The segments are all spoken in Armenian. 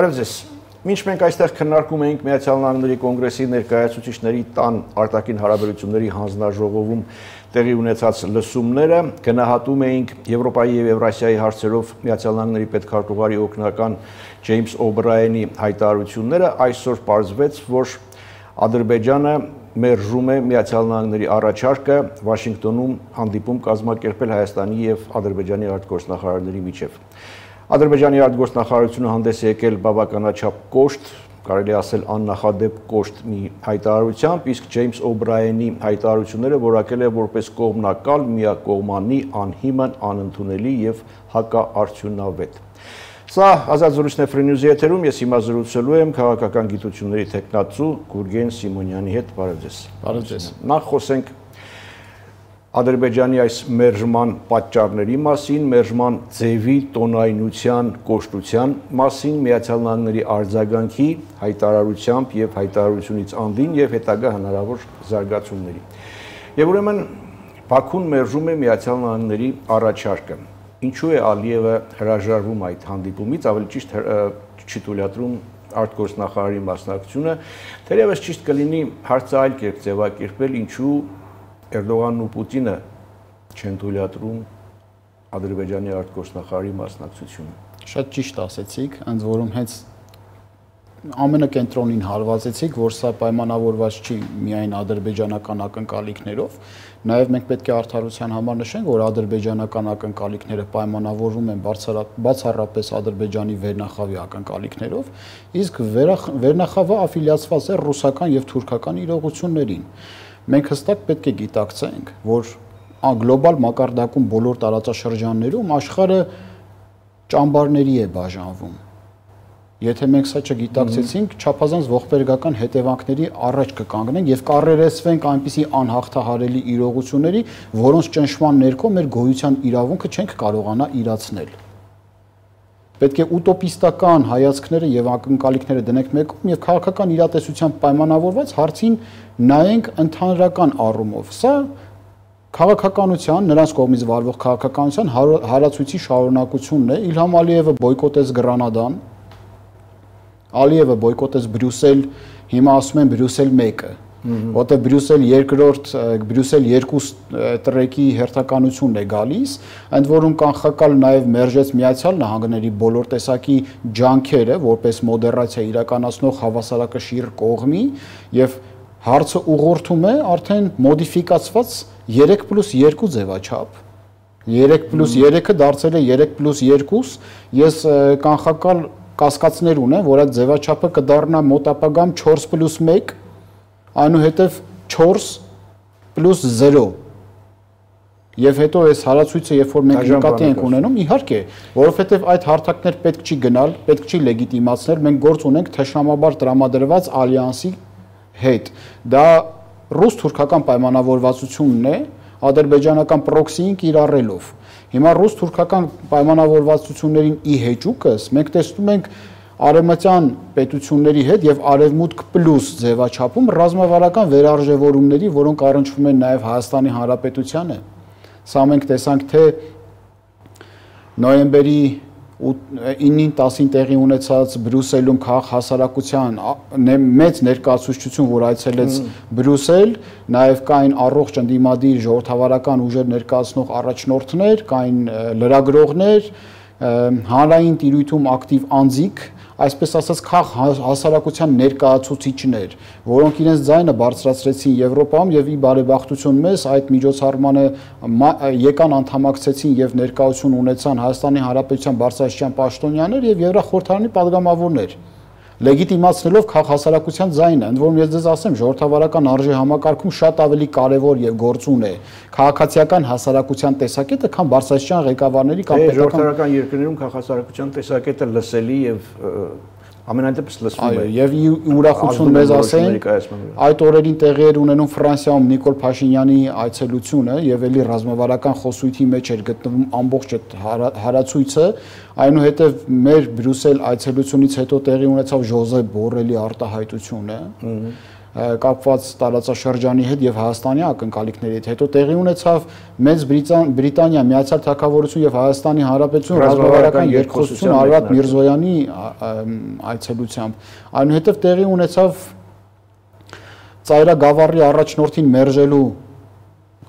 Բարև ձեզ։ Մինչ մենք այստեղ քննարկում էինք Միացյալ Նահանգների կոնգրեսի ներկայացուցիչների տան արտաքին հարաբերությունների հանձնաժողովում տեղի ունեցած լսումները, գնահատում էինք Եվրոպայի եւ Եվրասիայի հարցերով Միացյալ Նահանգների պետքարտուղարի օգնական Ջեյմս Օբրայենի հայտարարությունները, այսօր պարզվեց, որ Ադրբեջանը մերժում է Միացյալ Նահանգների առաջարկը Վաշինգտոնում հանդիպում կազմակերպել Հայաստանի եւ Ադրբեջանի արտգործնախարարների միջև։ Ադրբեջանի արտգործնախարարությունը հանդես է եկել բավականաչափ կոշտ, կարելի ասել աննախադեպ կոշտ մի հայտարարությամբ, իսկ Ջեյմս Օբրայենի հայտարարությունները որակել է որպես կողմնակալ, միակողմանի, անհիմն, անընդունելի եւ հակաարդյունավետ։ Սա ազատ զրույցն է Free News-ի եթերում, ես հիմա զրուցելու եմ քաղաքական գիտությունների տեխնացու Գուրգեն Սիմոնյանի հետ, բարև ձեզ։ Բարև ձեզ։ Նախ խոսենք Ադրբեջանի այս մերժման պատճառների մասին, մերժման ձևի, տոնայնության, կոշտության մասին, Միացյալ Նահանգների արձագանքի հայտարարությամբ եւ հայտարարությունից անդին եւ հետագա հնարավոր զարգացումների։ Եվ ուրեմն Բաքուն մերժում է Միացյալ Նահանգների առաջարկը։ Ինչու է Ալիևը հրաժարվում այդ հանդիպումից, ավելի ճիշտ չի թույլատրում արտգործնախարարի մասնակցությունը, թերևս ճիշտ կլինի հարցը այլ կերպ ձևակերպել, ինչու Էրդողանն ու Պուտինը չեն թույլատրում Ադրբեջանի արտգործնախարարի մասնակցությունը։ Շատ ճիշտ ասեցիք, ընդ որում հենց ամենակենտրոնին հարվածեցիք, որ սա պայմանավորված չի միայն ադրբեջանական ակնկալիքներով, նաև մենք պետք է արդարության համար նշենք, որ ադրբեջանական ակնկալիքները պայմանավորվում են բացառապես ադրբեջանի վերնախավի ակնկալիքներով, իսկ վերնախավը աֆիլիացված է ռուսական եւ թուրքական իրողություններին մենք հստակ պետք է գիտակցենք, որ գլոբալ մակարդակում բոլոր տարածաշրջաններում աշխարհը ճամբարների է բաժանվում։ Եթե մենք սա չգիտակցեցինք, չափազանց ողբերգական հետևանքների առաջ կկանգնենք եւ կառերեսվենք այնպիսի անհաղթահարելի իրողությունների, որոնց ճնշման ներքո մեր գոյության իրավունքը չենք կարողանա իրացնել պետք է ուտոպիստական հայացքները եւ ակնկալիքները դնենք մեկում եւ քաղաքական իրատեսության պայմանավորված հարցին նայենք ընդհանրական առումով։ Սա քաղաքականության, նրանց կողմից վարվող քաղաքականության հարացույցի շարունակությունն է։ Իլհամ Ալիևը բոյկոտեց Գրանադան, Ալիևը բոյկոտեց Բրյուսել, հիմա ասում են Բրյուսել 1-ը որտեղ Բրյուսել երկրորդ Բրյուսել 2 տրեկի հերթականությունն է գալիս, ընդ որում կանխակալ նաև մերժեց Միացյալ Նահանգների բոլոր տեսակի ջանքերը, որպես մոդերացիա իրականացնող հավասարակշիռ կողմի եւ հարցը ուղղորդում է արդեն մոդիֆիկացված 3+2 ձևաչափ 3+3-ը դարձել է 3+2, ես կանխակալ կասկածներ ունեմ, որ այդ ձևաչափը կդառնա մոտապագամ 4+1 այնուհետև 4 պլյուս 0 Եվ հետո այս հարացույցը, երբ որ մենք նկատի ենք ունենում, իհարկե, որովհետև այդ հարթակներ պետք չի գնալ, պետք չի լեգիտիմացնել, մենք գործ ունենք թշնամաբար տրամադրված ալյանսի հետ։ Դա ռուս-թուրքական պայմանավորվածությունն է, ադրբեջանական պրոքսիին կիրառելով։ Հիմա ռուս-թուրքական պայմանավորվածություններին ի հեճուկս մենք տեսնում ենք արևմտյան պետությունների հետ եւ արևմուտք պլյուս ձևաչափում ռազմավարական վերարժևորումների, որոնք առնչվում են նաեւ Հայաստանի Հանրապետությանը։ Սա մենք տեսանք թե նոյեմբերի 9-ին 10-ին տեղի ունեցած Բրյուսելում քաղաք հասարակության մեծ ներկայացուցչություն, որ այցելեց Բրյուսել, նաև կային առողջ ընդդիմադիր ժողովրդավարական ուժեր ներկայացնող առաջնորդներ, կային լրագրողներ, հանրային տիրույթում ակտիվ անձիկ, այսպես ասած քաղ հա- հասարակության ներկայացուցիչներ, որոնք իրենց ձայնը բարձրացրեցին Եվրոպայում եւ ի բարեբախտություն մեզ այդ միջոցառմանը եկան անդամակցեցին եւ ներկայություն ունեցան Հայաստանի Հանրապետության բարձրաստիճան պաշտոնյաներ եւ Եվրախորհրդարանի падգամավորներ։ եվ լեգիտիմացնելով քաղաքասարակության ձայնը, ընդ որում ես ձեզ ասեմ, ժողովրդավարական արժե համակարգում շատ ավելի կարևոր եւ գործուն է քաղաքացիական հասարակության տեսակետը, քան բարձրաստիճան ղեկավարների կամ պետական ժողովրդական երկրներում քաղաքասարակության տեսակետը լսելի եւ ամենայն դեպս լսվում է։ Եվ ուրախություն մեզ ասեն, այդ օրերին տեղի էր ունենում Ֆրանսիայում Նիկոլ Փաշինյանի այցելությունը եւ էլի ռազմավարական խոսույթի մեջ էր գտնվում ամբողջ այդ հարացույցը, այնուհետև մեր Բրյուսել այցելությունից հետո տեղի ունեցավ Ժոզեփ Բորելի արտահայտությունը կապված տարածաշրջանի հետ եւ Հայաստանի ակնկալիքների հետ։ Հետո տեղի ունեցավ Մեծ Բրիտանիա, Միացյալ Թագավորություն եւ Հայաստանի Հանրապետություն ռազմավարական երկխոսություն Արարատ Միրզոյանի այցելությամբ։ Այնուհետև տեղի ունեցավ Ծայրագավառի առաջնորդին մերժելու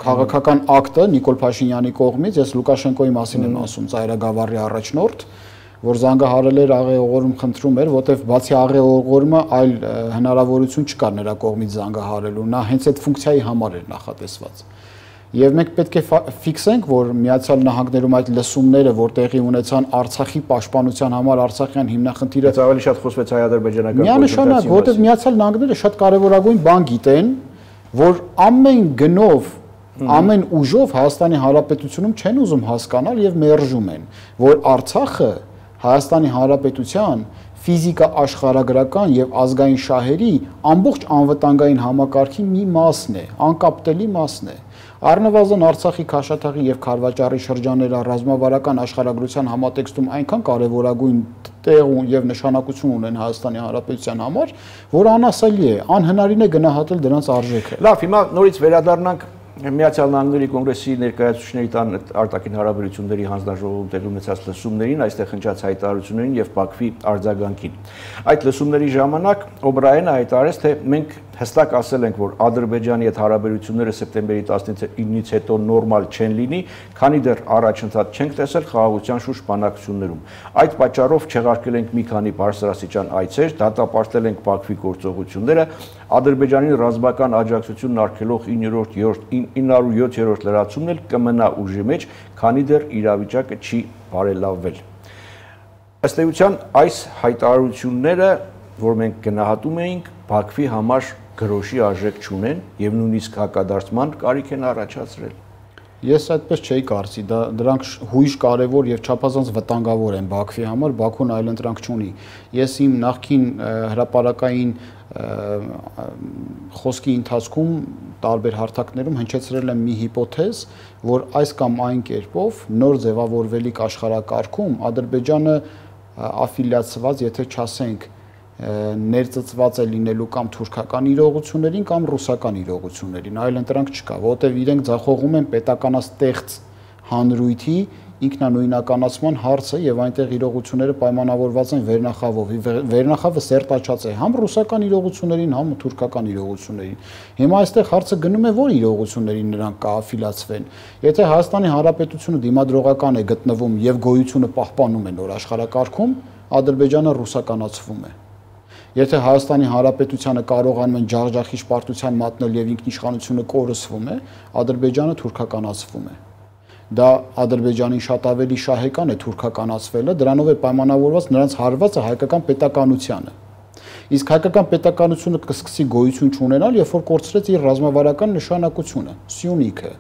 քաղաքական ակտը Նիկոլ Փաշինյանի կողմից, ես Լուկաշենկոյի մասին եմ ասում, Ծայրագավառի առաջնորդ, որ զանգահարել էր աղեղողորում խնդրում էր, որտեվ բացի աղեղողորումը այլ հնարավորություն չկար նրա կողմից զանգահարելու։ Նա հենց այդ ֆունկցիայի համար էր նախատեսված։ Եվ մենք պետք է ֆիքսենք, որ Միացյալ Նահանգներում այդ լսումները, որ տեղի ունեցան Արցախի պաշտպանության համար Արցախյան հիմնախնդիրը ավելի շատ խոսվեց հայ-ադրբեջանական Միանշանակ, որտեղ Միացյալ Նահանգները շատ կարևորագույն բան գիտեն, որ ամեն գնով ամեն ուժով Հայաստանի Հանրապետությունում չեն ուզում հասկանալ եւ մերժում են, որ Արցախը Հայաստանի Հանրապետության ֆիզիկա աշխարհագրական եւ ազգային շահերի ամբողջ անվտանգային համակարգի մի մասն է, անկապտելի մասն է։ Առնվազն Արցախի Քաշաթաղի եւ Խարվաճարի շրջանները ռազմավարական աշխարհագրության համատեքստում այնքան կարեւորագույն տեղ եւ նշանակություն ունեն Հայաստանի Հանրապետության համար, որ անասելի է, անհնարին է գնահատել դրանց արժեքը։ Լավ, հիմա նորից վերադառնանք Միացյալ Նահանգների կոնգրեսի ներկայացուցիչների տան արտաքին հարաբերությունների հանձնաժողովում տեղի ունեցած լսումներին, այստեղ հնչած հայտարարություններին եւ Բաքվի արձագանքին։ Այդ լսումների ժամանակ Օբրայենը հայտարարեց, թե մենք հստակ ասել ենք, որ Ադրբեջանի հետ հարաբերությունները սեպտեմբերի 19-ից հետո նորմալ չեն լինի, քանի դեռ առաջընթաց չենք տեսել խաղաղության շուրջ բանակցություններում։ Այդ պատճառով չեղարկել ենք մի քանի բարձրաստիճան այցեր, դատապարտել ենք Բաքվի գործողությունները, Ադրբեջանի ռազմական աջակցությունն արգելող 9-րդ 907-րդ լրացումն էլ կմնա ուժի մեջ, քանի դեռ իրավիճակը չի բարելավվել։ Ըստ էության այս հայտարարությունները, որ մենք գնահատում էինք, Բաքվի համար գրոշի արժեք չունեն եւ նույնիսկ հակադարձման կարիք են առաջացրել։ Ես այդպես չէի կարծի, դա դրանք հույժ կարևոր եւ չափազանց վտանգավոր են Բաքվի համար, Բաքուն այլ ընտրանք չունի։ Ես իմ նախքին հրաապարակային խոսքի ընթացքում տարբեր հարթակներում հնչեցրել եմ մի հիպոթեզ, որ այս կամ այն կերպով նոր ձևավորվելիք աշխարհակարգում Ադրբեջանը աֆիլիացված, եթե չասենք, ներծծված է լինելու կամ թուրքական իրողություններին կամ ռուսական իրողություններին, այլ ընտրանք չկա, որովհետև իրենք ձախողում են պետականաստեղծ հանրույթի ինքնանույնականացման հարցը եւ այնտեղ իրողությունները պայմանավորված են վերնախավով։ Վերնախավը սերտաչած է համ ռուսական իրողություններին, համ թուրքական իրողություններին։ Հիմա այստեղ հարցը գնում է որ իրողություններին նրանք կաֆիլացվեն։ Եթե Հայաստանի Հանրապետությունը դիմադրողական է գտնվում եւ գոյությունը պահպանում է նոր աշխարհակարգում, Ադրբեջանը ռուսականացվում է։ Եթե Հայաստանի Հանրապետությանը կարողանում են ջախջախիչ պարտության մատնել եւ ինքնիշխանությունը կորսվում է, Ադրբեջանը թուրքականացվում է։ Դա Ադրբեջանի շատ ավելի շահեկան է թուրքականացվելը, դրանով է պայմանավորված նրանց հարվածը հայկական պետականությանը։ Իսկ հայկական պետականությունը կսկսի գոյություն չունենալ, երբ որ կորցրեց իր ռազմավարական նշանակությունը՝ Սյունիքը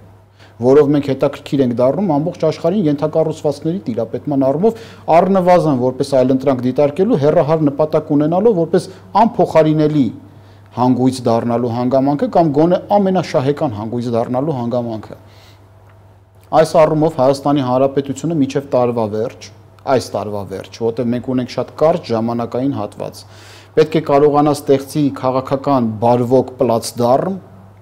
որով մենք հետաքրքիր ենք դառնում ամբողջ աշխարհին ենթակառուցվածքների տիրապետման առումով առնվազն որպես այլընտրանք դիտարկելու հերահար նպատակ ունենալով որպես անփոխարինելի հանգույց դառնալու հանգամանքը կամ գոնե ամենաշահեկան հանգույց դառնալու հանգամանքը։ Այս առումով Հայաստանի Հանրապետությունը միջև տարվա վերջ, այս տարվա վերջ, որտեղ մենք ունենք շատ կարճ ժամանակային հատված, պետք է կարողանա ստեղծի քաղաքական բարվոք պլացդարմ,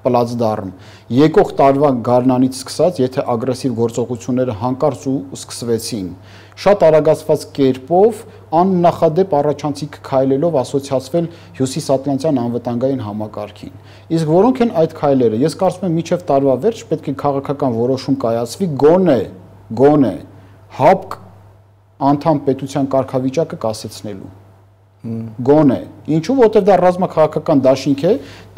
պլացդարմ։ Եկող տարվա գարնանից սկսած, եթե ագրեսիվ գործողությունները հանկարծ ու սկսվեցին, շատ արագացված կերպով աննախադեպ առաջանցիկ քայլելով ասոցիացվել Հյուսիսատլանտյան անվտանգային համակարգին։ Իսկ որոնք են այդ քայլերը։ Ես կարծում եմ միջև տարվա վերջ պետք է քաղաքական որոշում կայացվի գոնե, գոնե հապկ անդամ պետության կարգավիճակը կասեցնելու գոնե ինչու որտեվ դա ռազմաքաղաքական դաշինք է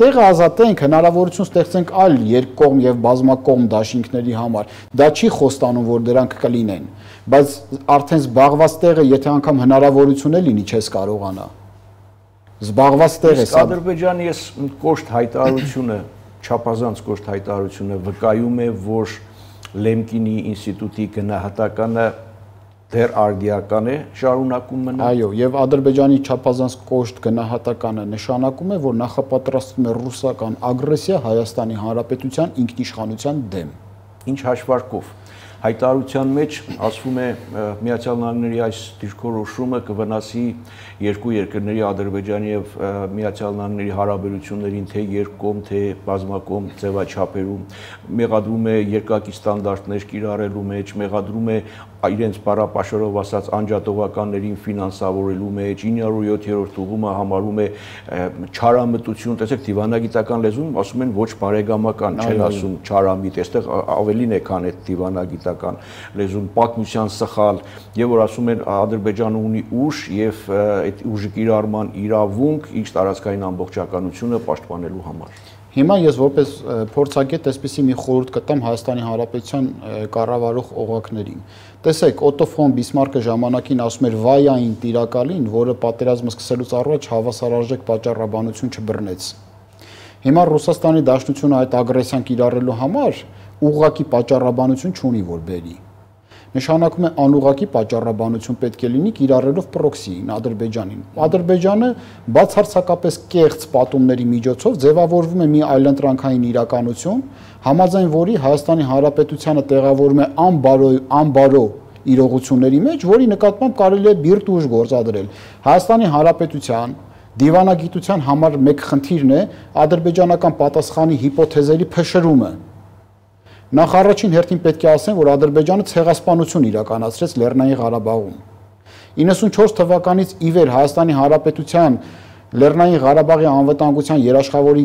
տեղը ազատենք հնարավորություն ստեղծենք այլ երկկողմ եւ բազմակողմ դաշինքների համար դա չի խոստանում որ դրանք կլինեն բայց արդեն զբաղված տեղը եթե անգամ հնարավորություն է լինի չես կարողանա զբաղված տեղ է սա Ադրբեջանի ես կոշտ հայտարարությունը չափազանց կոշտ հայտարարությունը վկայում է որ Լեմկինի ինստիտուտի գնահատականը դեռ արդիական է շարունակում մնալ։ Այո, եւ Ադրբեջանի չափազանց կոշտ գնահատականը նշանակում է, որ նախապատրաստվում է ռուսական ագրեսիա Հայաստանի Հանրապետության ինքնիշխանության դեմ։ Ինչ հաշվարկով։ հայտարարության մեջ ասվում է Միացյալ Նահանգների այս դիրքորոշումը կվնասի երկու երկրների Ադրբեջանի եւ Միացյալ Նահանգների հարաբերություններին թե երկկողմ, թե բազմակողմ ձևաչափերում, մեղադրում է երկակի ստանդարտներ կիրառելու մեջ, մեղադրում է իրենց բարապաշարով ասած անջատողականներին ֆինանսավորելու մեջ 907-րդ ուղումը համարում է չարամտություն, տեսեք դիվանագիտական լեզուն ասում են ոչ բարեկամական, չեն ասում չարամիտ, այստեղ ավելին է քան այդ դիվանագիտական լեզուն, պատմության սխալ, եւ որ ասում են Ադրբեջանը ունի ուժ եւ այդ ուժի կիրառման իրավունք ինչ տարածքային ամբողջականությունը պաշտպանելու համար։ Հիմա ես որպես փորձագետ այսպեսի մի խորհուրդ կտամ Հայաստանի Հանրապետության կառավարող օղակներին։ Տեսեք, Օտո ֆոն Բիսմարկը ժամանակին ասում էր վայ այն տիրակալին, որը պատերազմը սկսելուց առաջ հավասարարժեք պատճառաբանություն չբռնեց։ Հիմա Ռուսաստանի Դաշնությունը այդ ագրեսիան կիրառելու համար ուղղակի պատճառաբանություն չունի որ բերի նշանակում է անուղակի պատճառաբանություն պետք է լինի կիրառելով պրոքսիին Ադրբեջանին։ Ադրբեջանը բացարձակապես կեղծ պատումների միջոցով ձևավորվում է մի այլընտրանքային իրականություն, համաձայն որի Հայաստանի Հանրապետությանը տեղավորում է անբարո անբարո իրողությունների մեջ, որի նկատմամբ կարելի է բիրտ ուժ գործադրել։ Հայաստանի Հանրապետության դիվանագիտության համար մեկ խնդիրն է ադրբեջանական պատասխանի հիպոթեզերի փշրումը Նախ առաջին հերթին պետք է ասեմ, որ Ադրբեջանը ցեղասպանություն իրականացրեց Լեռնային Ղարաբաղում։ 94 թվականից ի վեր Հայաստանի Հանրապետության Լեռնային Ղարաբաղի անվտանգության երաշխավորի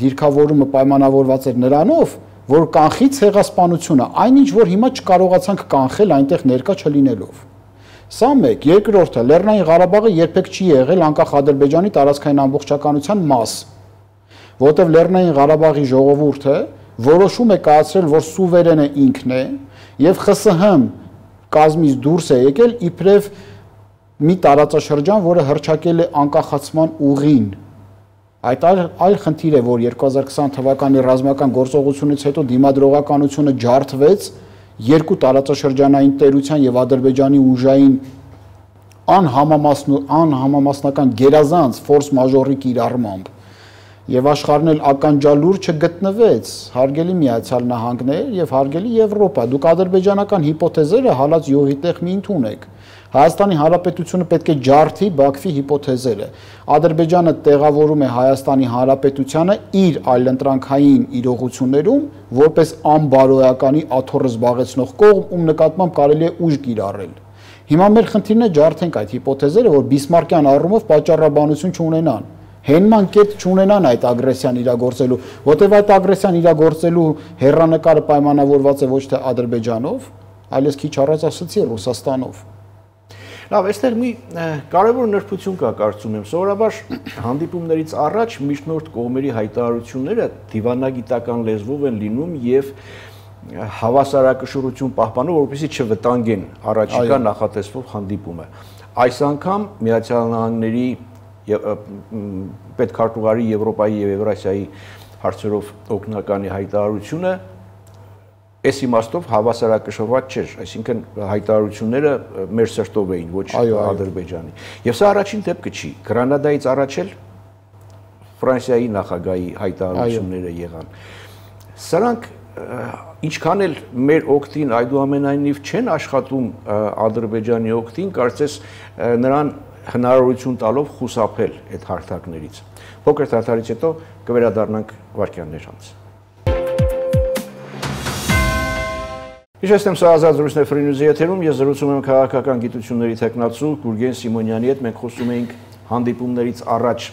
դիրքավորումը պայմանավորված էր նրանով, որ կանխի ցեղասպանությունը, այնինչ որ հիմա չկարողացանք կանխել այնտեղ ներկա չլինելով։ Սա մեկ, երկրորդը Լեռնային Ղարաբաղը երբեք չի եղել անկախ Ադրբեջանի տարածքային ամբողջականության մաս, որտեղ Լեռնային Ղարաբաղի ժողովուրդը որոշում է կայացրել, որ սուվերենը ինքն է եւ ԽՍՀՄ կազմից դուրս է եկել իբրև մի տարածաշրջան, որը հրճակել է անկախացման ուղին։ Այդ այլ այլ խնդիր է, որ 2020 թվականի ռազմական գործողությունից հետո դիմադրողականությունը ջարդվեց երկու տարածաշրջանային տերության եւ Ադրբեջանի ուժային անհամամասն անհամամասնական գերազանց ֆորս մաժորի կիրառմամբ եւ աշխարհն էլ ականջալուր չգտնվեց հարգելի միացյալ նահանգներ եւ հարգելի եվրոպա դուք ադրբեջանական հիպոթեզերը հալած յուղի տեղ մի ընդունեք Հայաստանի Հանրապետությունը պետք է ջարդի Բաքվի հիպոթեզերը։ Ադրբեջանը տեղավորում է Հայաստանի Հանրապետությանը իր այլընտրանքային իրողություններում որպես անբարոյականի աթոռը զբաղեցնող կողմ, ում նկատմամբ կարելի է ուժ կիրառել։ Հիմա մեր խնդիրն է ջարդենք այդ հիպոթեզերը, որ Բիսմարկյան առումով պատճառաբանություն չունենան հենման կետ չունենան այդ ագրեսիան իրագործելու, որտեղ այդ ագրեսիան իրագործելու հերրանկարը պայմանավորված է ոչ թե Ադրբեջանով, այլև քիչ առաջ ասացի Ռուսաստանով։ Լավ, այստեղ մի կարևոր նրբություն կա կարծում եմ։ Սովորաբար հանդիպումներից առաջ միջնորդ կողմերի հայտարարությունները դիվանագիտական լեզվով են լինում եւ հավասարակշռություն պահպանում, որովհետեւ չվտանգեն առաջիկա նախատեսվող հանդիպումը։ Այս անգամ Միացյալ Նահանգների պետքարտուղարի Եվրոպայի եւ Եվրասիայի հարցերով օգնականի հայտարարությունը այս իմաստով հավասարակշռված չէր, այսինքն հայտարարությունները մեր սրտով էին, ոչ Ադրբեջանի։ Եվ սա առաջին դեպքը չի։ Գրանադայից առաջ էլ Ֆրանսիայի նախագահի հայտարարությունները եղան։ Սրանք ինչքան էլ մեր օկտին այդուամենայնիվ չեն աշխատում Ադրբեջանի օկտին, կարծես նրան հնարավորություն տալով խուսափել այդ հարթակներից։ Փոքր դադարից հետո կվերադառնանք վարկյաններ անց։ Իշխեցնեմ սա ազատ զրույցն է Free News-ի եթերում, ես զրուցում եմ քաղաքական գիտությունների տեխնացու Գուրգեն Սիմոնյանի հետ, մենք խոսում էինք հանդիպումներից առաջ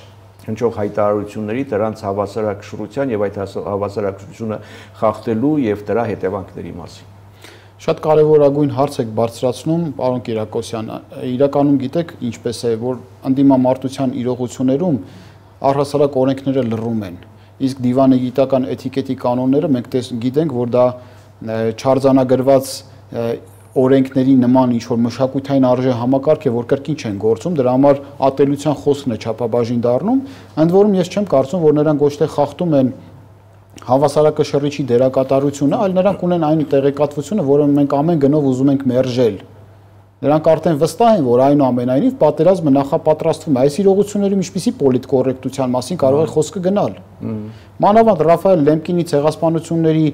հնչող հայտարարությունների, դրանց հավասարակշռության եւ այդ հավասարակշռությունը խախտելու եւ դրա հետևանքների մասին։ Շատ կարևորագույն հարց եք բարձրացնում, պարոն Կիրակոսյան։ Իրականում գիտեք ինչպես է, որ անդիմամարտության իրողություններում առհասարակ օրենքները լռում են։ Իսկ դիվանագիտական էթիկետի կանոնները մենք տես գիտենք, որ դա չարձանագրված օրենքների նման ինչ որ մշակութային արժե համակարգ է, որ կրկին չեն գործում, դրա համար ատելության խոսքն է չափաբաժին դառնում, ընդ որում ես չեմ կարծում, որ նրանք ոչ թե խախտում են հավասարակշռիչի դերակատարությունը, այլ նրանք ունեն այն տեղեկատվությունը, որը մենք ամեն գնով ուզում ենք մերժել։ Նրանք արդեն վստահ են, որ այնուամենայնիվ պատերազմը նախապատրաստվում է։ Այս իրողությունների ինչպիսի պոլիտկոռեկտության մասին կարող է խոսքը գնալ։ Մանավանդ Ռաֆայել Լեմկինի ցեղասպանությունների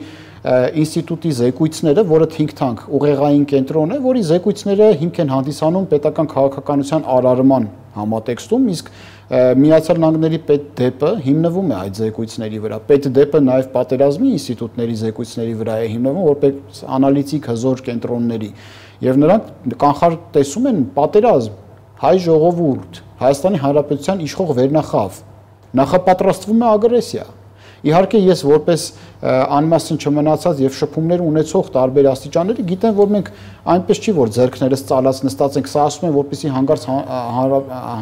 ինստիտուտի զեկույցները, որը think tank ուղեղային կենտրոն է, որի զեկույցները հիմք են հանդիսանում պետական քաղաքականության արարման համատեքստում, իսկ Միացյալ Նահանգների պետդեպը հիմնվում է այդ զեկույցների վրա։ Պետդեպը նաև պատերազմի ինստիտուտների զեկույցների վրա է հիմնվում, որպես անալիտիկ հզոր կենտրոնների։ Եվ նրանք կանխար տեսում են պատերազմ, հայ ժողովուրդ, Հայաստանի Հանրապետության իշխող վերնախավ նախապատրաստվում է ագրեսիա։ Իհարկե ես որպես անմասն չմնացած եւ շփումներ ունեցող տարբեր աստիճանների գիտեմ որ մենք այնպես չի որ ձերքներս ծալած նստած ենք սա ասում են որպեսի հանգարց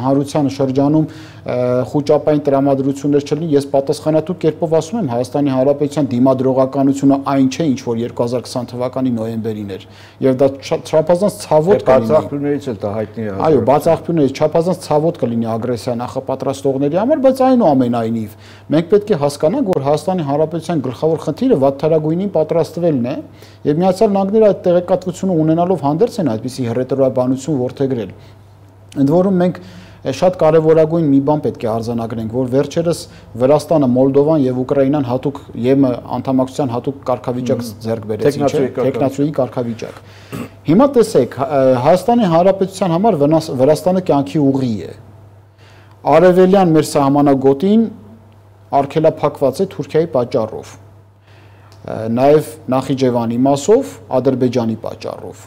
հանրության շրջանում խոճապային տրամադրություններ չլինի ես պատասխանատու կերպով ասում եմ Հայաստանի Հանրապետության դիմադրողականությունը այն չէ ինչ որ 2020 թվականի նոյեմբերին էր եւ դա չափազանց ցավոտ կլինի բաց աղբյուրներից էլ դա հայտնի է այո բաց աղբյուրներից չափազանց ցավոտ կլինի ագրեսիա նախապատրաստողների համար բայց այնուամենայնիվ մենք պետք է հասկանանք ենք, որ Հայաստանի Հանրապետության գլխավոր խնդիրը վատթարագույնին պատրաստվելն է, եւ Միացյալ Նահանգները այդ տեղեկատվությունը ունենալով հանդերձ են այդպիսի հռետորաբանություն ողջերել։ Ընդ որում մենք շատ կարևորագույն մի բան պետք է արձանագրենք, որ վերջերս Վրաստանը, Մոլդովան եւ Ուկրաինան հատուկ ԵՄ անդամակցության հատուկ կարգավիճակ ձեռք բերեցին, տեխնացուի կարգավիճակ։ Հիմա տեսեք, Հայաստանի Հանրապետության համար Վրաստանը կյանքի ուղի է։ Արևելյան մեր սահմանագոտին արգելափակված է Թուրքիայի պատճառով նաև Նախիջևանի մասով, Ադրբեջանի պատճառով։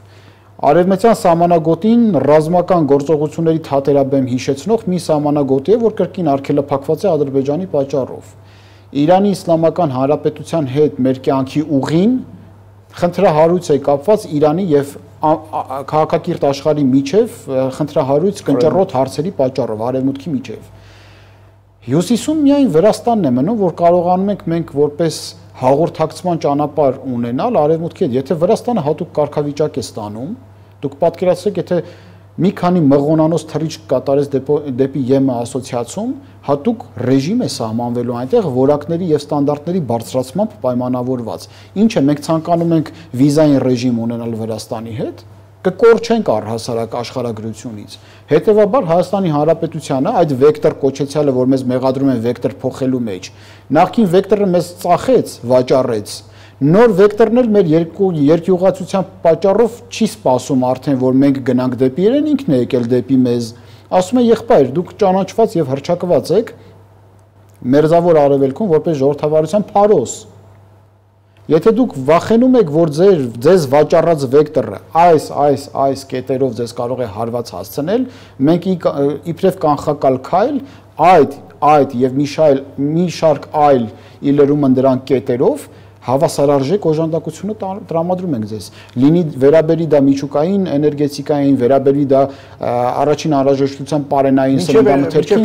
Արևմտյան սահմանագոտին ռազմական գործողությունների թատերաբեմ հիշեցնող մի սահմանագոտ է, որ կրկին արգելափակված է Ադրբեջանի պատճառով։ Իրանի Իսլամական Հանրապետության հետ մեր կյանքի ուղին խնդրահարույց է կապված Իրանի եւ քաղաքակիրթ աշխարհի միջև խնդրահարույց կնճռոտ հարցերի պատճառով արևմուտքի միջև։ Հյուսիսում միայն Վրաստանն է մնում, որ կարողանում ենք մենք որպես հաղորդակցման ճանապարհ ունենալ արևմուտքի հետ։ Եթե Վրաստանը հատուկ կարգավիճակ է ստանում, դուք պատկերացրեք, եթե մի քանի մղոնանոց թռիչք կատարեց դեպի ԵՄ ասոցիացիում, հատուկ ռեժիմ է սահմանվելու այնտեղ որակների եւ ստանդարտների բարձրացմամբ պայմանավորված։ Ինչը մենք ցանկանում ենք վիզային ռեժիմ ունենալ Վրաստանի հետ, կկորչենք առհասարակ աշխարհագրությունից։ Հետևաբար Հայաստանի Հանրապետությանը այդ վեկտոր կոչեցյալը, որ մեզ մեղադրում են վեկտոր փոխելու մեջ, նախքին վեկտորը մեզ ծախեց, վաճառեց, նոր վեկտորն էլ մեր երկու երկյուղացության պատճառով չի սпасում արդեն որ մենք գնանք դեպի իրեն ինքն է եկել դեպի մեզ ասում է եղբայր դուք ճանաչված եւ հրճակված եք մերզավոր արևելքում որպես ժողովրդավարության փարոս Եթե դուք վախենում եք, որ ձեր ձեզ վաճառած վեկտորը այս այս այս կետերով ձեզ կարող է հարված հասցնել, մենք իբրև կանխակալ քայլ այդ այդ եւ մի շարք այլ իլերումը դրան կետերով հավասարարժեք օժանդակությունը տրամադրում ենք ձեզ։ Լինի վերաբերի դա միջուկային էներգետիկային, վերաբերի դա առաջին անհրաժեշտության պարենային սննդամթերքին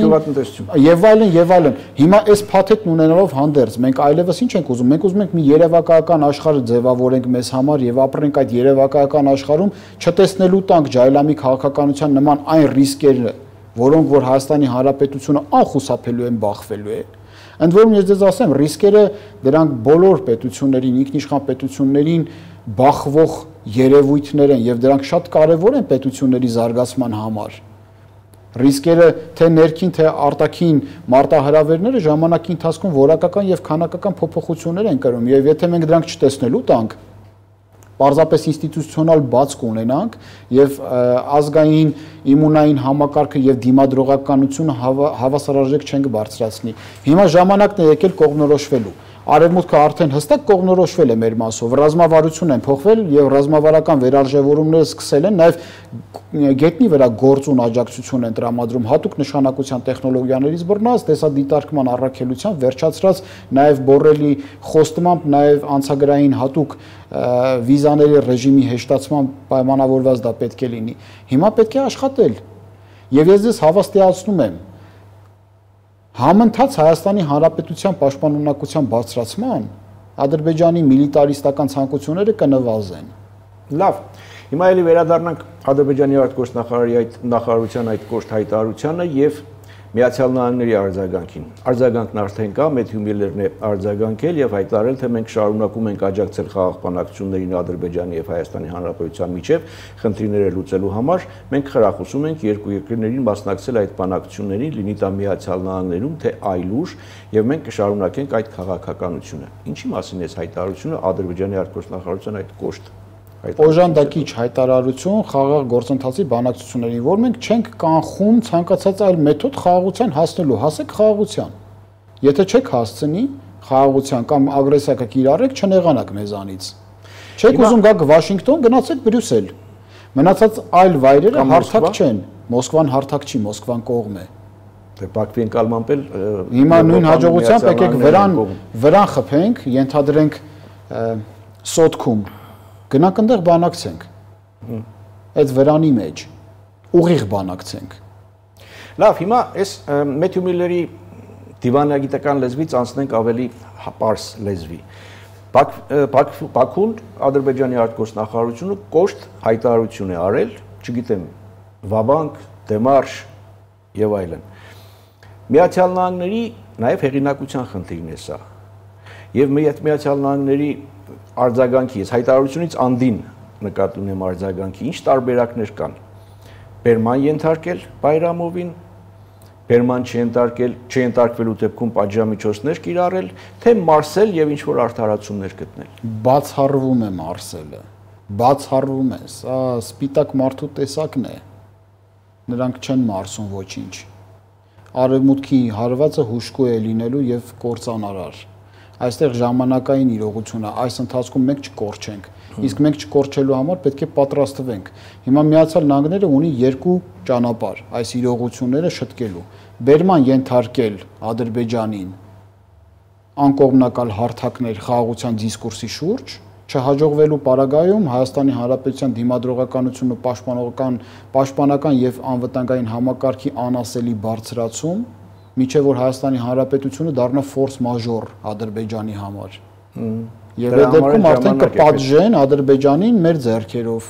եւ այլն եւ այլն։ Հիմա այս փաթեթն ունենալով հանդերձ մենք այլևս ինչ ենք ուզում։ Մենք ուզում ենք մի երևակայական աշխարհ ձևավորենք մեզ համար եւ ապրենք այդ երևակայական աշխարհում, չտեսնելու տանք ջայլամի քաղաքականության նման այն ռիսկերը, որոնք որ Հայաստանի Հանրապետությունը անխուսափելու են բախվելու է։ Ընդ որում ես ձեզ ասեմ, ռիսկերը դրանք բոլոր պետություններին, ինքնիշխան պետություններին բախվող երևույթներ են եւ դրանք շատ կարեւոր են պետությունների զարգացման համար ռիսկերը թե ներքին թե արտաքին մարտահրավերները ժամանակի ընթացքում որակական եւ քանակական փոփոխություններ են կրում եւ եթե մենք դրանք չտեսնելու տանք պարզապես ինստիտուցիոնալ բաց կունենանք եւ ազգային իմունային համակարգը եւ դիմադրողականությունը հավասարարժեք չեն կբարձրացնի։ Հիմա ժամանակն է եկել կողմնորոշվելու Արևմուտքը արդեն հստակ կողմնորոշվել է մեր մասով, ռազմավարություն են փոխվել եւ ռազմավարական վերարժևորումները սկսել են, նաեւ գետնի վրա գործուն աջակցություն են տրամադրում հատուկ նշանակության տեխնոլոգիաներից բռնած, տեսադիտարկման առաքելությամբ վերջացրած նաեւ բորելի խոստմամբ նաեւ անցագրային հատուկ վիզաների ռեժիմի հեշտացման պայմանավորված դա պետք է լինի։ Հիմա պետք է աշխատել։ Եվ ես ձեզ հավաստիացնում եմ, Համընթաց Հայաստանի Հանրապետության պաշտպանունակության բարձրացման Ադրբեջանի միլիտարիստական ցանկությունները կնվազեն։ Լավ։ Հիմա էլի վերադառնանք Ադրբեջանի արտգործնախարարի այդ նախարարության այդ կոշտ հայտարարությանը եւ Միացյալ Նահանգների արձագանքին։ Արձագանքն արդեն կա, Մեթյու Միլլերն է արձագանքել եւ հայտարարել, թե մենք շարունակում ենք աջակցել խաղաղ բանակցություններին Ադրբեջանի եւ Հայաստանի Հանրապետության միջև խնդիրները լուծելու համար։ Մենք խրախուսում ենք երկու երկրներին մասնակցել այդ բանակցություններին, լինի դա Միացյալ Նահանգներում, թե այլուր, եւ մենք կշարունակենք այդ քաղաքականությունը։ Ինչի մասին է հայտարարությունը Ադրբեջանի արտգործնախարարության այդ կոշտ օժանդակիչ հայտարարություն խաղաղ գործընթացի բանակցություններին, որ մենք չենք կանխում ցանկացած այլ մեթոդ խաղաղության հասնելու, հասեք խաղաղության։ Եթե չեք հասցնի խաղաղության կամ ագրեսիա կկիրառեք, չնեղանաք մեզանից։ Չեք ուզում գաք Վաշինգտոն, գնացեք Բրյուսել։ Մնացած այլ վայրերը հարթակ չեն։ Մոսկվան հարթակ չի, Մոսկվան կողմ է։ Դե Բաքվի ընկալմամբ էլ հիմա նույն հաջողությամբ եկեք վրան վրան խփենք, ենթադրենք սոտքում գնանք այնտեղ բանակցենք։ Այդ վրանի մեջ ուղիղ բանակցենք։ Լավ, հիմա այս Մեթյու Միլլերի դիվանագիտական լեզվից անցնենք ավելի պարս լեզվի։ Բաքուն Ադրբեջանի արտգործնախարարությունը կոշտ հայտարարություն է արել, չգիտեմ, վաբանք, դեմարշ եւ այլն։ Միացյալ Նահանգների նաև հեղինակության խնդիրն է սա։ Եվ Միացյալ Նահանգների արձագանքի, ես հայտարարությունից անդին նկատի ունեմ արձագանքի, ինչ տարբերակներ կան։ Բերման ենթարկել Բայրամովին, բերման չենտարկել, չենտարկվելու դեպքում պատժամիջոցներ կիրառել, թե մարսել եւ ինչ որ արդարացումներ գտնել։ Բացառվում է մարսելը։ Բացառվում է, սա սպիտակ մարդու տեսակն է։ Նրանք չեն մարսում ոչինչ։ Արևմուտքի հարվածը հուշկու է լինելու եւ կործանարար այստեղ ժամանակային իրողությունը այս ընթացքում մենք չկորչենք իսկ մենք չկորչելու համար պետք է պատրաստվենք հիմա միացյալ նահանգները ունի երկու ճանապարհ այս իրողությունները շտկելու. Բերման ենթարկել ադրբեջանին անկողմնակալ հարթակներ խաղաղության դիսկուրսի շուրջ չհաջողվելու պարագայում Հայաստանի Հանրապետության դիմադրողականությունը պաշտպանողական պաշտպանական եւ անվտանգային համակարգի անասելի բարձրացում միջև որ Հայաստանի Հանրապետությունը դառնա ֆորս մաժոր Ադրբեջանի համար։ Եվ այդ դեպքում արդեն կպատժեն Ադրբեջանին մեր ձեռքերով։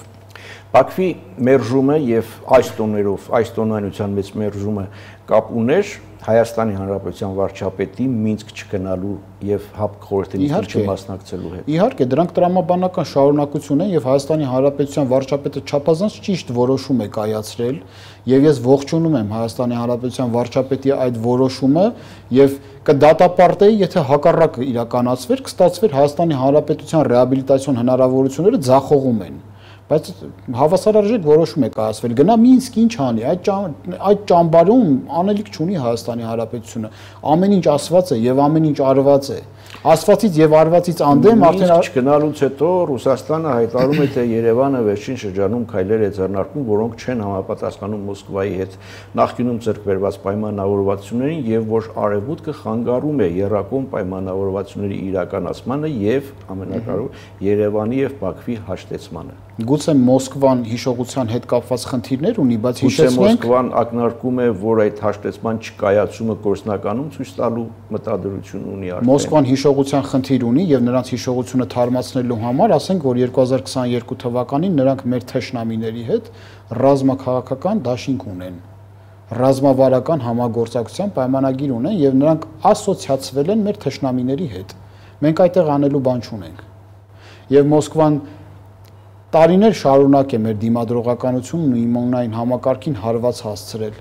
Բաքվի մերժումը եւ այս տոներով, այս տոնայնության մեջ մերժումը կապ ուներ Հայաստանի Հանրապետության վարչապետի Մինսկ չգնալու եւ ՀԱՊ խորհրդի նիստին չմասնակցելու հետ։ Իհարկե, դրանք տրամաբանական շարունակություն են եւ Հայաստանի Հանրապետության վարչապետը չափազանց ճիշտ որոշում է կայացրել եւ ես ողջունում եմ Հայաստանի Հանրապետության վարչապետի այդ որոշումը եւ կդատապարտեի, եթե հակառակը իրականացվեր, կստացվեր Հայաստանի Հանրապետության ռեաբիլիտացիոն հնարավորությունները ձախողում են բայց հավասարարժեք որոշում է կայացվել գնա Մինսկ ինչ անի այդ այդ ճամբարում անելիք չունի Հայաստանի Հանրապետությունը ամեն ինչ ասված է եւ ամեն ինչ արված է ասվածից եւ արվածից անդեմ արդեն չգնալուց հետո Ռուսաստանը հայտարարում է թե Երևանը վերջին շրջանում քայլեր է ձեռնարկում, որոնք չեն համապատասխանում Մոսկվայի հետ նախկինում ձեռքբերված պայմանավորվածություններին եւ որ արևմուտքը խանգարում է Երակոմ պայմանավորվածությունների իրականացմանը եւ ամենակարևոր Երևանի եւ Բաքվի հաշտեցմանը։ Գուցե Մոսկվան հիշողության հետ կապված խնդիրներ ունի, բայց հիշեցնենք Մոսկվան ակնարկում է, որ այդ հաշտեցման չկայացումը գործնականում ցույց տալու մտադրություն ունի արդեն։ Մոսկվան հիշողության խնդիր ունի եւ նրանց հիշողությունը թարմացնելու համար, ասենք, որ 2022 թվականին նրանք մեր թշնամիների հետ ռազմաքաղաքական դաշինք ունեն ռազմավարական համագործակցության պայմանագիր ունեն եւ նրանք ասոցիացվել են մեր թշնամիների հետ։ Մենք այդտեղ անելու բան չունենք։ Եվ Մոսկվան տարիներ շարունակ է մեր դիմադրողականությունն ու իմոնային համակարգին հարված հասցրել։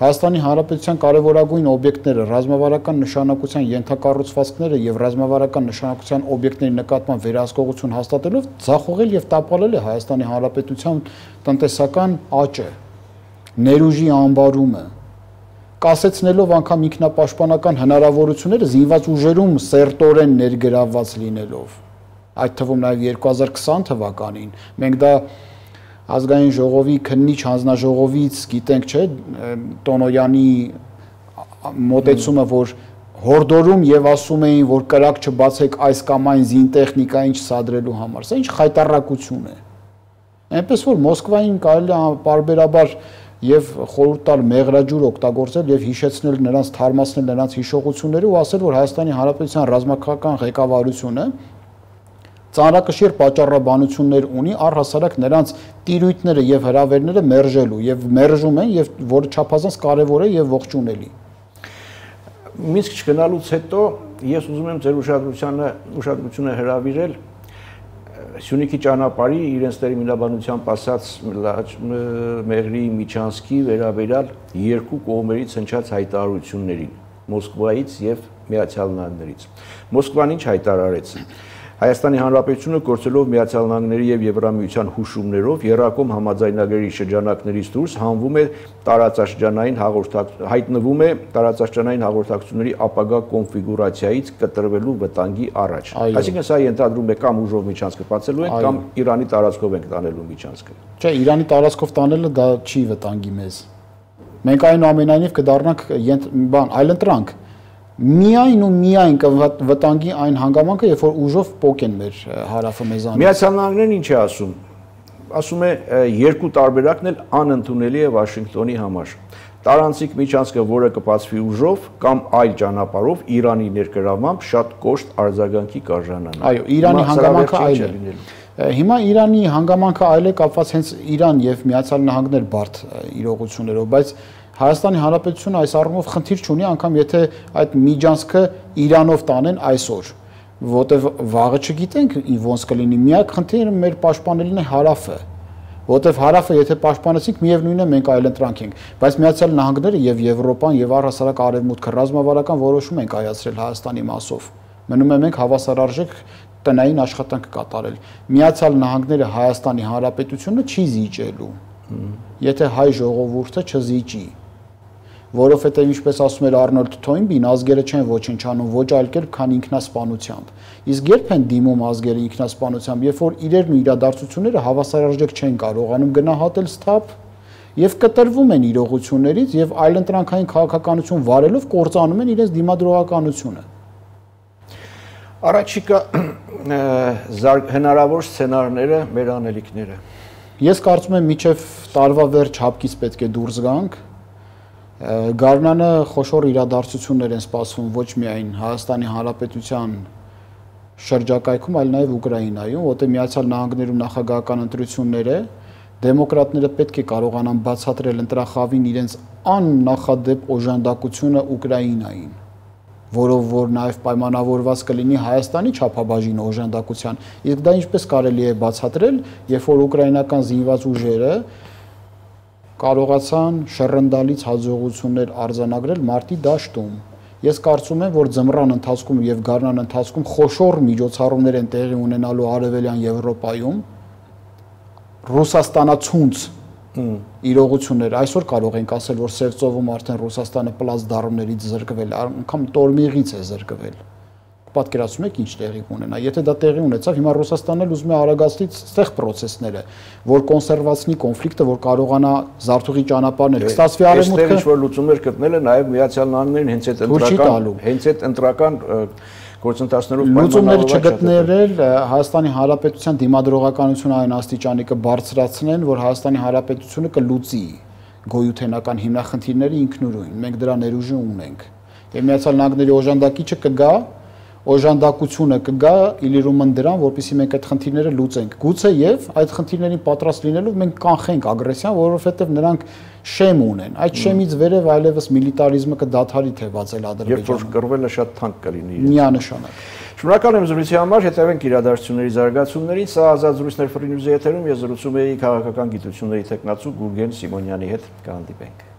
Հայաստանի Հանրապետության կարևորագույն օբյեկտները, ռազմավարական նշանակության ենթակառուցվածքները եւ ռազմավարական նշանակության օբյեկտների նկատմամբ վերահսկողություն հաստատելով ցախողել եւ տապալել է Հայաստանի Հանրապետության տնտեսական աճը, ներուժի ամբարումը, կասեցնելով անգամ ինքնապաշտպանական հնարավորությունները զինված ուժերում սերտորեն ներգրավված լինելով այդ թվում նաև 2020 թվականին մենք դա ազգային ժողովի քննիչ հանձնաժողովից գիտենք չէ Տոնոյանի մոտեցումը որ հորդորում եւ ասում էին որ կրակ չբացեք այս կամ այն զինտեխնիկային չսադրելու համար սա ինչ խայտարակություն է այնպես որ Մոսկվային կարելի է բարբերաբար եւ խորհուրդ տալ մեղրաջուր օգտագործել եւ հիշեցնել նրանց թարմացնել նրանց հիշողությունները ու ասել որ Հայաստանի Հանրապետության ռազմական ղեկավարությունը ծանրակշիռ պատճառաբանություններ ունի առհասարակ նրանց տիրույթները եւ հրավերները մերժելու եւ մերժում են եւ որը չափազանց կարեւոր է եւ ողջունելի։ Մինսկ չգնալուց հետո ես ուզում եմ ձեր ուշադրությանը ուշադրությունը հրավիրել Սյունիքի ճանապարհի իրենց տերմինաբանությամբ ասած Մեղրի Միչանսկի վերաբերյալ երկու կողմերից հնչած հայտարարություններին Մոսկվայից եւ Միացյալ Նահանգներից։ Մոսկվան ինչ հայտարարեց։ Հայաստանի Հանրապետությունը կորցելով Միացյալ Նահանգների եւ Եվրամիության հուշումներով Երակոմ համաձայնագրերի շրջանակներից դուրս հանվում է տարածաշրջանային հաղորդակ հայտնվում է տարածաշրջանային հաղորդակցությունների ապագա կոնֆիգուրացիայից կտրվելու վտանգի առաջ։ Այսինքն սա ենթադրում է կամ ուժով միջանցքը բացելու են կամ Իրանի տարածքով ենք տանելու միջանցքը։ Չէ, Իրանի տարածքով տանելը դա չի վտանգի մեզ։ Մենք այնուամենայնիվ կդառնանք բան այլընտրանք միայն ու միայն կվտանգի այն հանգամանքը, երբ որ ուժով փոկեն մեր հարավը մեզանից։ Միացյալ Նահանգներն ինչ է ասում։ Ասում է երկու տարբերակն էլ անընդունելի է Վաշինգտոնի համար։ Տարանցիկ միջանցքը, որը կբացվի ուժով կամ այլ ճանապարհով Իրանի ներկրավմամբ շատ կոշտ արձագանքի կարժանանա։ Այո, Իրանի հանգամանքը այլ է։ Հիմա Իրանի հանգամանքը այլ է կապված հենց Իրան եւ Միացյալ Նահանգներ բարդ իրողություններով, բայց Հայաստանի Հանրապետությունը այս առումով խնդիր չունի, անգամ եթե այդ միջանցքը Իրանով տանեն այսօր, որտեվ վաղը չգիտենք ոնց կլինի։ Միակ խնդիրը մեր պաշտպանելին է հարավը որտեվ հարավը եթե պաշտպանեցինք միևնույնն է մենք այլընտրանք ենք բայց միացյալ նահանգները եւ եվրոպան եւ առհասարակ արևմուտքը ռազմավարական որոշում են կայացրել հայաստանի մասով մնում է մենք հավասարարժեք տնային աշխատանք կատարել միացյալ նահանգները հայաստանի հանրապետությունը չի զիջելու եթե հայ ժողովուրդը չզիջի որովհետև ինչպես ասում էր Արնոլդ Թոյնբին, ազգերը չեն ոչնչանում ոչ այլ կերպ, քան ինքնասպանությամբ։ Իսկ երբ են դիմում ազգերը ինքնասպանությամբ, երբ որ իրերն ու իրադարձությունները հավասարարժեք չեն կարողանում գնահատել սթափ եւ կտրվում են իրողություններից եւ այլընտրանքային քաղաքականություն վարելով կործանում են իրենց դիմադրողականությունը։ Առաջիկա հնարավոր սցենարները մեր անելիքները։ Ես կարծում եմ միջև տարվա վերջ հապկից պետք է դուրս գանք Գարնանը խոշոր իրադարձություններ են սպասվում ոչ միայն Հայաստանի Հանրապետության շրջակայքում, այլ նաև Ուկրաինայում, որտեղ Միացյալ Նահանգներում նախագահական ընտրություններ է, դեմոկրատները պետք է կարողանան բացատրել ընտրախավին իրենց աննախադեպ օժանդակությունը Ուկրաինային, որով որ նաև պայմանավորված կլինի Հայաստանի չափաբաժին օժանդակության։ Իսկ դա ինչպես կարելի է բացատրել, երբ որ ուկրաինական զինված ուժերը կարողացան շռնդալից հաջողություններ արձանագրել մարտի դաշտում։ Ես կարծում եմ, որ ձմռան ընթացքում եւ գարնան ընթացքում խոշոր միջոցառումներ են տեղի ունենալու Արևելյան Եվրոպայում։ Ռուսաստանացունց իրողություններ այսօր կարող ենք ասել, որ Սևծովում արդեն Ռուսաստանը պլազդարումներից զրկվել, անգամ Տորմիղից է զրկվել պատկերացնում եք ինչ տեղի կունենա։ Եթե դա տեղի ունեցավ, հիմա Ռուսաստանն էլ ուզում է արագացնի ցեղ process-ները, որ կոնսերվացնի կոնֆլիկտը, որ կարողանա զարթուղի ճանապարհներ ստացվի արևմուտքը։ Այստեղ ինչ որ լուծումներ գտնել է նաև Միացյալ Նահանգներն հենց այդ ընտրական հենց այդ ընտրական գործընթացներով լուծումները չգտնելել Հայաստանի Հանրապետության դիմադրողականությունը այն աստիճանի կբարձրացնեն, որ Հայաստանի Հանրապետությունը կլուծի գոյութենական հիմնախնդիրները ինքնուրույն։ Մենք դրա ներուժը ունենք։ Եվ Միացյալ Նահանգների օժանդակիչը կգա օժանդակությունը կգա իլիրումն դրան, որpիսի մենք այդ խնդիրները լուծենք։ Գուցե եւ այդ խնդիրներին պատրաստ լինելով մենք կանխենք ագրեսիան, որովհետեւ նրանք շեմ ունեն։ Այդ շեմից վերև այլևս միլիտարիզմը կդադարի թեվածել Ադրբեջանը։ Երբ որ կռվելը շատ թանկ կլինի։ Միանշանակ։ Շնորհակալ եմ զրույցի համար, հետևենք իրադարձությունների զարգացումներին։ Սա ազատ զրույցներ ֆրի նյուզի եթերում ես զրուցում էի քաղաքական գիտությունների տեխնացու Գուրգեն Սիմոնյանի հետ։ Կհանդիպենք։